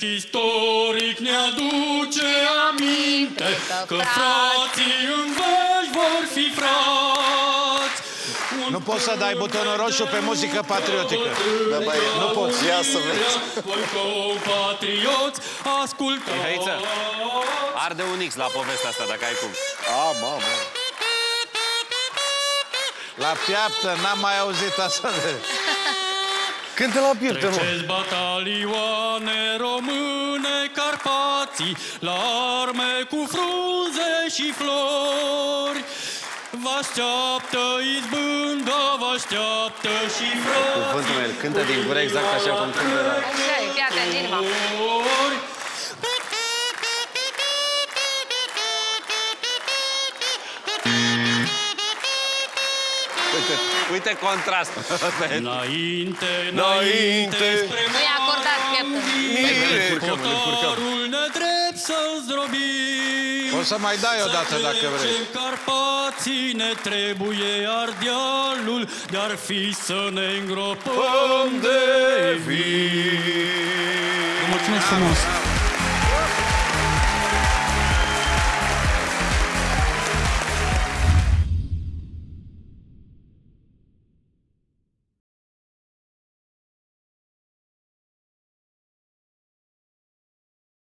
moment istoric ne aduce aminte Că frații în veci vor fi frați Un Nu poți să dai butonul roșu pe muzică patriotică. Da, băi, Nu poți. Ia să vezi. Voi compatrioți, ascultați Mihaiță. Arde un X la povestea asta, dacă ai cum. A, mamă. La piaptă, n-am mai auzit asta de... Cântă la piepte, mă. Treceți batalioane române Carpații La arme cu frunze și flori Vă așteaptă izbânda, vă așteaptă și frații Cuvântul meu, el cântă din gură exact așa cum cântă la... Așa e, fii atent, inima. Uite, uite contrastul. Înainte, Înainte. înainte spre Nu i-a acordat pieptul. Hotarul nedrept să-l zdrobim O să mai dai o dată Să dacă vrei. trecem Carpații ne trebuie ardealul De-ar fi să ne îngropăm de vii Mulțumesc frumos!